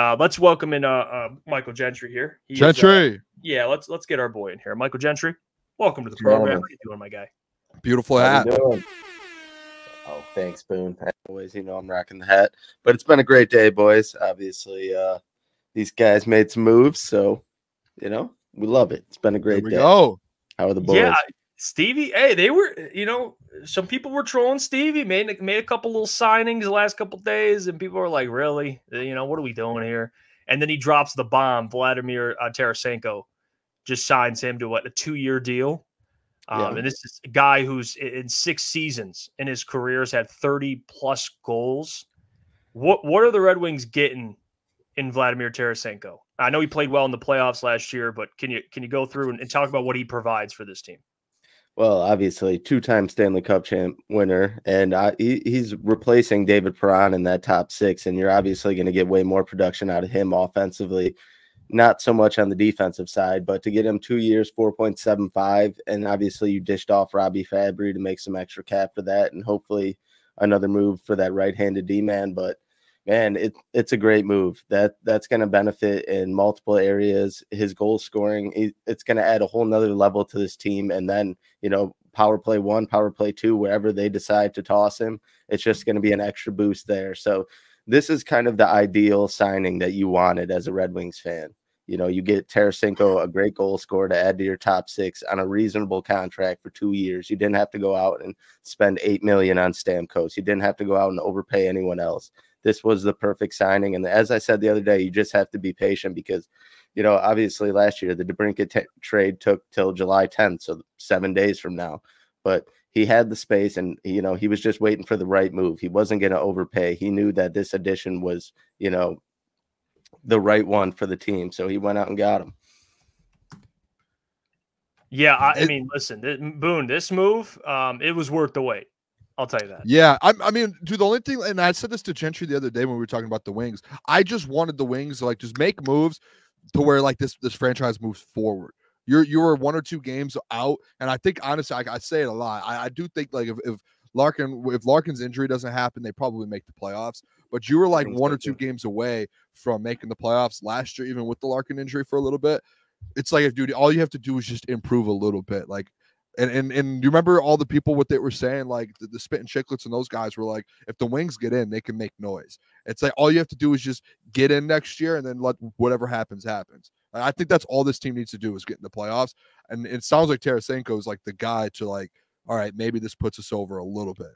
Uh, let's welcome in uh, uh, Michael Gentry here. He Gentry. Is, uh, yeah, let's let's get our boy in here. Michael Gentry, welcome to the program. How you doing, my guy? Beautiful hat. Oh, thanks, Boone. As always, you know I'm rocking the hat. But it's been a great day, boys. Obviously, uh, these guys made some moves, so you know we love it. It's been a great day. Go. How are the boys? Yeah, Stevie. Hey, they were. You know, some people were trolling Stevie. Made made a couple little signings the last couple days, and people were like, "Really? You know, what are we doing here?" And then he drops the bomb. Vladimir uh, Tarasenko just signs him to what a two year deal. Um, yeah. And this is a guy who's in six seasons in his career has had 30 plus goals. What what are the Red Wings getting in Vladimir Tarasenko? I know he played well in the playoffs last year, but can you can you go through and, and talk about what he provides for this team? Well, obviously, two-time Stanley Cup champ winner, and he, he's replacing David Perron in that top six. And you're obviously going to get way more production out of him offensively not so much on the defensive side, but to get him two years, 4.75. And obviously, you dished off Robbie Fabbri to make some extra cap for that. And hopefully, another move for that right handed D man. But man, it, it's a great move. That That's going to benefit in multiple areas. His goal scoring, it's going to add a whole nother level to this team. And then, you know, power play one, power play two, wherever they decide to toss him, it's just going to be an extra boost there. So, this is kind of the ideal signing that you wanted as a Red Wings fan. You know, you get Tarasenko, a great goal scorer to add to your top six on a reasonable contract for two years. You didn't have to go out and spend eight million on Stamkos. You didn't have to go out and overpay anyone else. This was the perfect signing. And as I said the other day, you just have to be patient because, you know, obviously last year the DeBrincat t- trade took till July 10th, so seven days from now. But he had the space and you know he was just waiting for the right move he wasn't going to overpay he knew that this addition was you know the right one for the team. So he went out and got him. Yeah, I, I mean, listen, Boone, this move, um, it was worth the wait. I'll tell you that. Yeah, I, I, mean, dude, the only thing, and I said this to Gentry the other day when we were talking about the wings. I just wanted the wings to like just make moves to where like this this franchise moves forward. You're you were one or two games out, and I think honestly, I, I say it a lot. I, I do think like if, if Larkin, if Larkin's injury doesn't happen, they probably make the playoffs. But you were like one or two games away from making the playoffs last year, even with the Larkin injury for a little bit. It's like if dude, all you have to do is just improve a little bit. Like and and and you remember all the people what they were saying, like the, the Spittin' Chiclets and those guys were like, if the wings get in, they can make noise. It's like all you have to do is just get in next year and then let whatever happens happens. I think that's all this team needs to do is get in the playoffs. And it sounds like Tarasenko is like the guy to like all right, maybe this puts us over a little bit.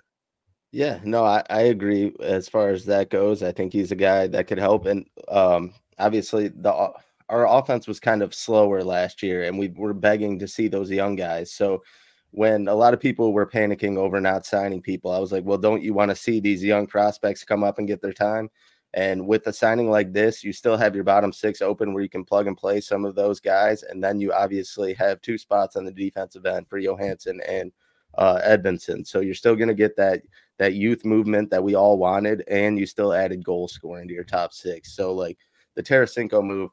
Yeah, no, I, I agree as far as that goes. I think he's a guy that could help. And um, obviously, the our offense was kind of slower last year, and we were begging to see those young guys. So when a lot of people were panicking over not signing people, I was like, well, don't you want to see these young prospects come up and get their time? And with a signing like this, you still have your bottom six open where you can plug and play some of those guys. And then you obviously have two spots on the defensive end for Johansson and uh, Edvinsson. So you're still going to get that that youth movement that we all wanted, and you still added goal scoring to your top six. So like the Tarasenko move,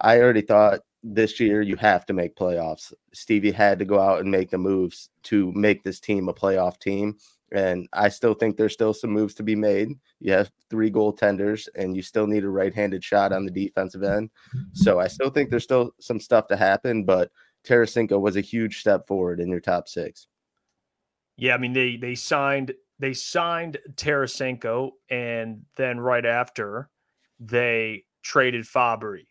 I already thought this year you have to make playoffs. Stevie had to go out and make the moves to make this team a playoff team. And I still think there's still some moves to be made. You have three goaltenders, and you still need a right-handed shot on the defensive end. So I still think there's still some stuff to happen, but Tarasenko was a huge step forward in your top six. Yeah, I mean they they signed they signed Tarasenko, and then right after they traded Fabbri,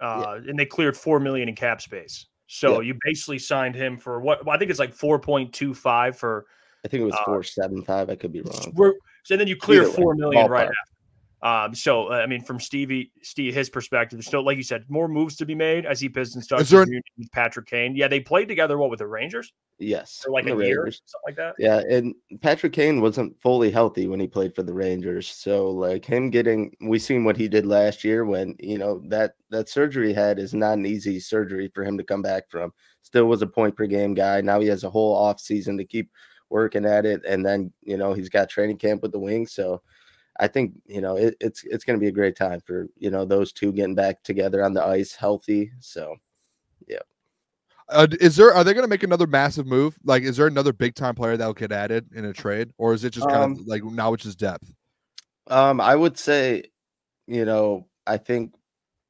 uh, yeah. and they cleared four million in cap space. So yeah. you basically signed him for what I think it's like four point two five for. I think it was uh, four seven five. I could be wrong. So then you clear four million right after. Um, so uh, I mean, from Stevie, Steve, his perspective, still like you said, more moves to be made I see Pistons there... with Patrick Kane. Yeah, they played together. What with the Rangers? Yes, for like a year, something like that. Yeah, and Patrick Kane wasn't fully healthy when he played for the Rangers. So like him getting, we seen what he did last year when you know that that surgery he had is not an easy surgery for him to come back from. Still was a point per game guy. Now he has a whole off season to keep working at it, and then you know he's got training camp with the Wings. So I think you know it, it's it's going to be a great time for you know those two getting back together on the ice, healthy. So, yeah. Uh, is there are they going to make another massive move? Like, is there another big time player that will get added in a trade, or is it just kind um, of like now it's just depth? Um, I would say, you know, I think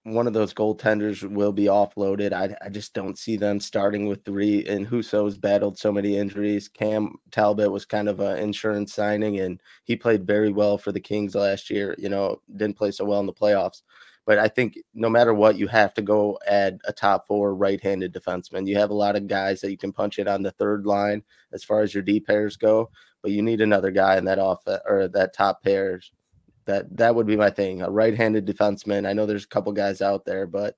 one of those goaltenders will be offloaded. I, I just don't see them starting with three. And Husso's battled so many injuries. Cam Talbot was kind of an insurance signing, and he played very well for the Kings last year. You know, didn't play so well in the playoffs. But I think no matter what, you have to go add a top four right-handed defenseman. You have a lot of guys that you can punch in on the third line as far as your D pairs go, but you need another guy in that off uh, or that top pairs that that would be my thing. A right-handed defenseman. I know there's a couple guys out there, but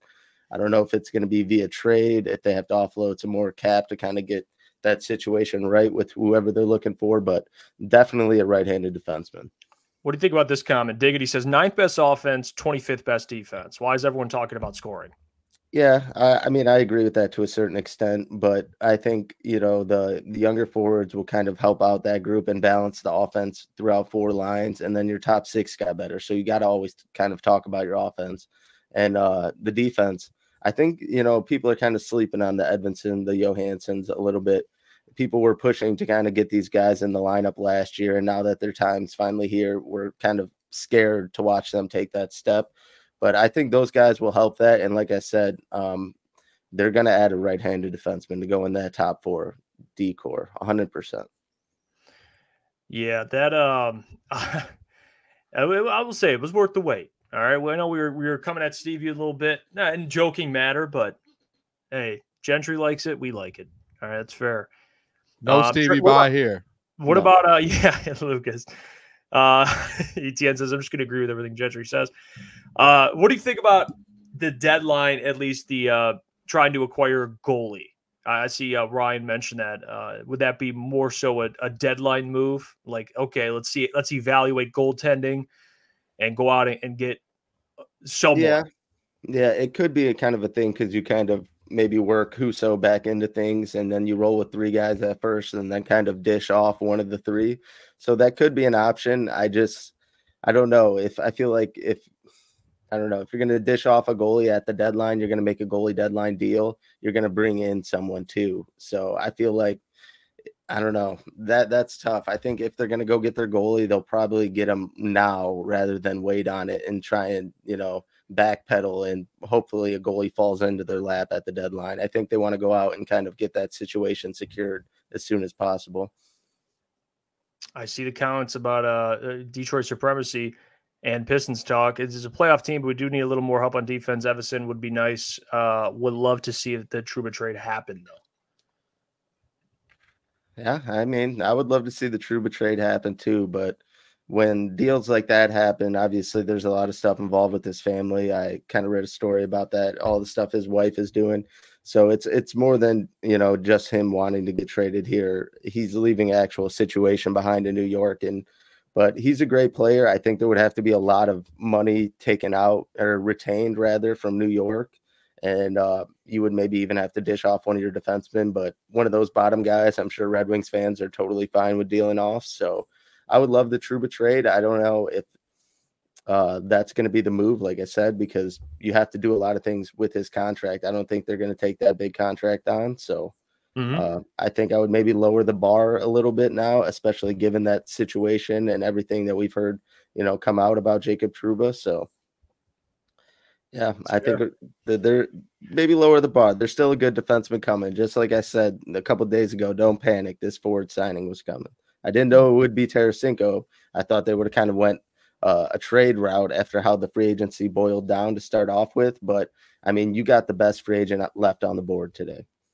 I don't know if it's going to be via trade, if they have to offload some more cap to kind of get that situation right with whoever they're looking for, but definitely a right-handed defenseman. What do you think about this comment? Diggity says ninth best offense, 25th best defense. Why is everyone talking about scoring? Yeah, I, I, mean, I agree with that to a certain extent, but I think you know the, the younger forwards will kind of help out that group and balance the offense throughout four lines, and then your top six got better. So you got to always kind of talk about your offense and uh, the defense. I think you know people are kind of sleeping on the Edvinsson, the Johanssons a little bit. People were pushing to kind of get these guys in the lineup last year, and now that their time's finally here, we're kind of scared to watch them take that step. But I think those guys will help that. And like I said, um, they're going to add a right-handed defenseman to go in that top four D corps, 100%. Yeah, that um, I will say it was worth the wait. All right, well, I know we were we were coming at Stevie a little bit, not in joking matter, but hey, Gentry likes it, we like it. All right, that's fair. No um, Stevie by here. What no. about uh yeah, Lukas? Uh, ETN says, I'm just going to agree with everything Gentry says. Uh, what do you think about the deadline, at least the uh, trying to acquire a goalie? I see uh, Ryan mentioned that. Uh, would that be more so a, a, deadline move? Like, okay, let's see, let's evaluate goaltending and go out and, and get uh, someone. Yeah, yeah, it could be a kind of a thing because you kind of maybe work Husso back into things, and then you roll with three guys at first, and then kind of dish off one of the three. So that could be an option. I just, I don't know if I feel like if I don't know if you're going to dish off a goalie at the deadline, you're going to make a goalie deadline deal. You're going to bring in someone too. So I feel like I don't know that that's tough. I think if they're going to go get their goalie, they'll probably get them now rather than wait on it and try and you know backpedal and hopefully a goalie falls into their lap at the deadline. I think they want to go out and kind of get that situation secured as soon as possible. I see the comments about uh, uh Detroit supremacy and Pistons talk. It's a playoff team, but we do need a little more help on defense. Evason would be nice. Uh, would love to see the Trouba trade happen, though. Yeah, I mean, I would love to see the Trouba trade happen too, but when deals like that happen, obviously there's a lot of stuff involved with his family. I kind of read a story about that, all the stuff his wife is doing. So it's it's more than you know just him wanting to get traded here. He's leaving actual situation behind in New York, and but he's a great player. I think there would have to be a lot of money taken out or retained rather from New York, and uh, you would maybe even have to dish off one of your defensemen. But one of those bottom guys, I'm sure Red Wings fans are totally fine with dealing off. So I would love the Trouba trade. I don't know if uh, that's going to be the move, like I said, because you have to do a lot of things with his contract. I don't think they're going to take that big contract on. So mm-hmm. uh, I think I would maybe lower the bar a little bit now, especially given that situation and everything that we've heard, you know, come out about Jacob Trouba. So yeah, that's I fair. think they're maybe lower the bar. There's still a good defenseman coming. Just like I said a couple days ago, don't panic. This forward signing was coming. I didn't know it would be Tarasenko. I thought they would have kind of went uh, a trade route after how the free agency boiled down to start off with. But I mean, you got the best free agent left on the board today.